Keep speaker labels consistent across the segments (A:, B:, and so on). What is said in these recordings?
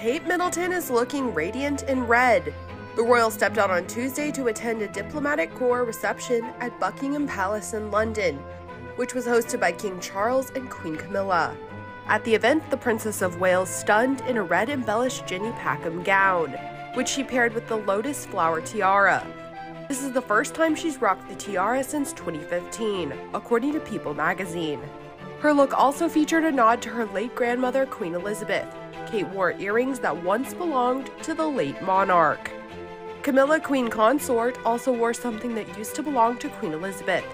A: Kate Middleton is looking radiant in red. The royal stepped out on Tuesday to attend a diplomatic corps reception at Buckingham Palace in London, which was hosted by King Charles and Queen Camilla. At the event, the Princess of Wales stunned in a red embellished Jenny Packham gown, which she paired with the lotus flower tiara. This is the first time she's rocked the tiara since 2015, according to People magazine. Her look also featured a nod to her late grandmother, Queen Elizabeth. Kate wore earrings that once belonged to the late monarch. Camilla, Queen Consort, also wore something that used to belong to Queen Elizabeth.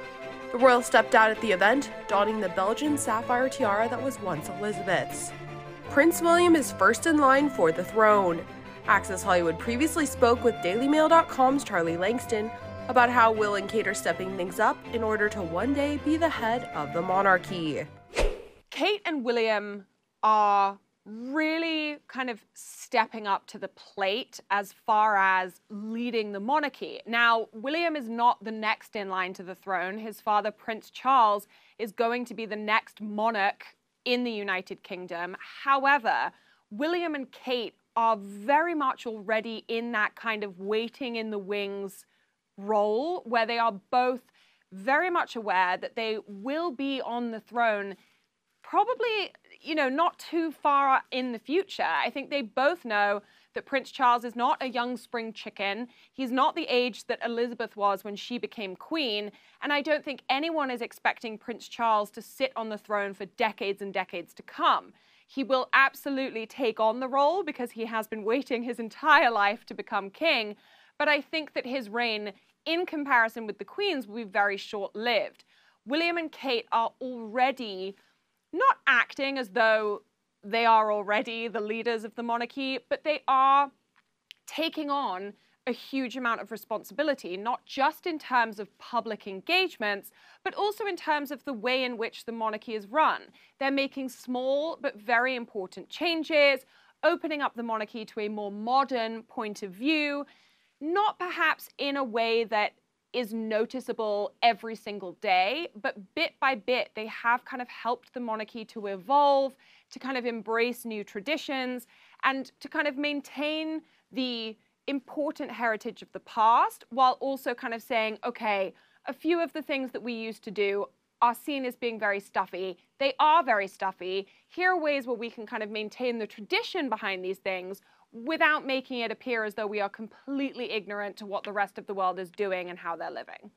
A: The royal stepped out at the event, donning the Belgian sapphire tiara that was once Elizabeth's. Prince William is first in line for the throne. Access Hollywood previously spoke with DailyMail.com's Charlie Lankston about how Will and Kate are stepping things up in order to one day be the head of the monarchy.
B: Kate and William are really kind of stepping up to the plate as far as leading the monarchy. Now, William is not the next in line to the throne. His father, Prince Charles, is going to be the next monarch in the United Kingdom. However, William and Kate are very much already in that kind of waiting in the wings role where they are both very much aware that they will be on the throne probably, you know, not too far in the future. I think they both know that Prince Charles is not a young spring chicken. He's not the age that Elizabeth was when she became queen. And I don't think anyone is expecting Prince Charles to sit on the throne for decades and decades to come. He will absolutely take on the role because he has been waiting his entire life to become king. But I think that his reign, in comparison with the Queen's, will be very short lived. William and Kate are already not acting as though they are already the leaders of the monarchy, but they are taking on a huge amount of responsibility, not just in terms of public engagements, but also in terms of the way in which the monarchy is run. They're making small but very important changes, opening up the monarchy to a more modern point of view, not perhaps in a way that is noticeable every single day, but bit by bit, they have kind of helped the monarchy to evolve, to kind of embrace new traditions, and to kind of maintain the important heritage of the past while also kind of saying, okay, a few of the things that we used to do are seen as being very stuffy. They are very stuffy. Here are ways where we can kind of maintain the tradition behind these things without making it appear as though we are completely ignorant to what the rest of the world is doing and how they're living.